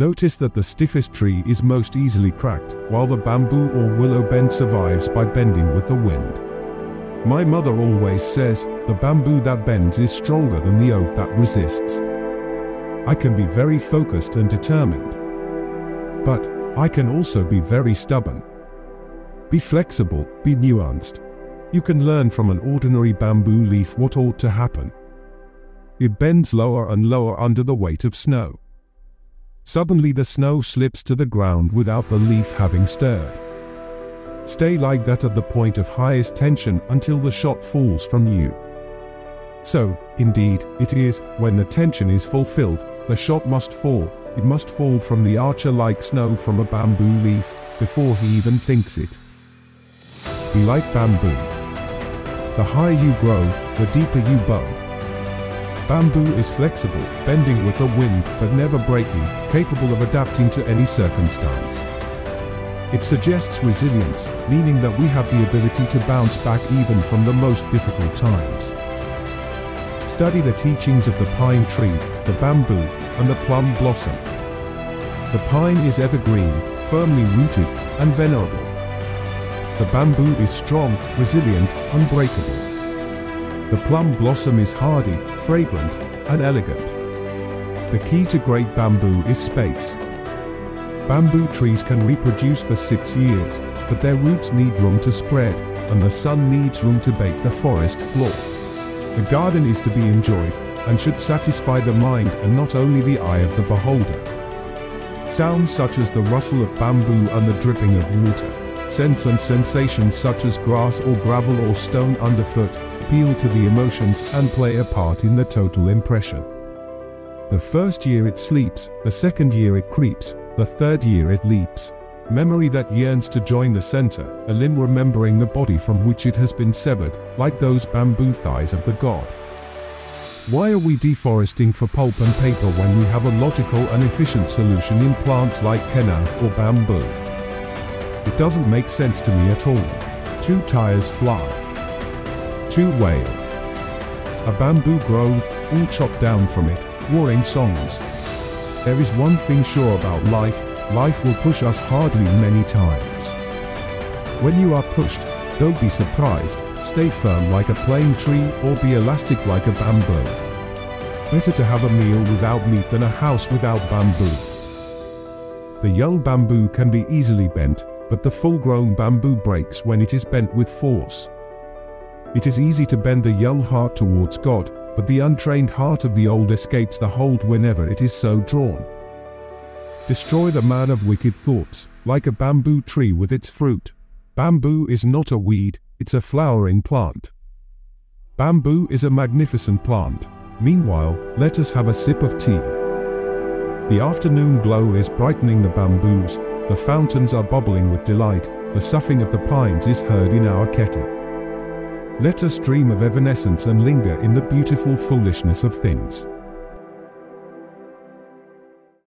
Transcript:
Notice that the stiffest tree is most easily cracked, while the bamboo or willow bend survives by bending with the wind. My mother always says, the bamboo that bends is stronger than the oak that resists. I can be very focused and determined. But I can also be very stubborn. Be flexible, be nuanced. You can learn from an ordinary bamboo leaf what ought to happen. It bends lower and lower under the weight of snow. Suddenly the snow slips to the ground without the leaf having stirred. Stay like that at the point of highest tension until the shot falls from you. So, indeed, it is, when the tension is fulfilled, the shot must fall, it must fall from the archer like snow from a bamboo leaf, before he even thinks it. Be like bamboo. The higher you grow, the deeper you bow. Bamboo is flexible, bending with the wind but never breaking, capable of adapting to any circumstance. It suggests resilience, meaning that we have the ability to bounce back even from the most difficult times. Study the teachings of the pine tree, the bamboo, and the plum blossom. The pine is evergreen, firmly rooted, and venerable. The bamboo is strong, resilient, unbreakable. The plum blossom is hardy, fragrant, and elegant. The key to great bamboo is space. Bamboo trees can reproduce for six years, but their roots need room to spread, and the sun needs room to bake the forest floor. The garden is to be enjoyed, and should satisfy the mind and not only the eye of the beholder. Sounds such as the rustle of bamboo and the dripping of water, scents and sensations such as grass or gravel or stone underfoot, appeal to the emotions and play a part in the total impression. The first year it sleeps, the second year it creeps, the third year it leaps. Memory that yearns to join the center, a limb remembering the body from which it has been severed, like those bamboo thighs of the god. Why are we deforesting for pulp and paper when we have a logical and efficient solution in plants like kenaf or bamboo? It doesn't make sense to me at all. Two tires fly two whale. A bamboo grove, all chopped down from it, warring songs. There is one thing sure about life, life will push us hardly many times. When you are pushed, don't be surprised, stay firm like a plane tree or be elastic like a bamboo. Better to have a meal without meat than a house without bamboo. The young bamboo can be easily bent, but the full-grown bamboo breaks when it is bent with force. It is easy to bend the young heart towards God, but the untrained heart of the old escapes the hold whenever it is so drawn. Destroy the man of wicked thoughts, like a bamboo tree with its fruit. Bamboo is not a weed, it's a flowering plant. Bamboo is a magnificent plant. Meanwhile, let us have a sip of tea. The afternoon glow is brightening the bamboos, the fountains are bubbling with delight, the soughing of the pines is heard in our kettle. Let us dream of evanescence and linger in the beautiful foolishness of things.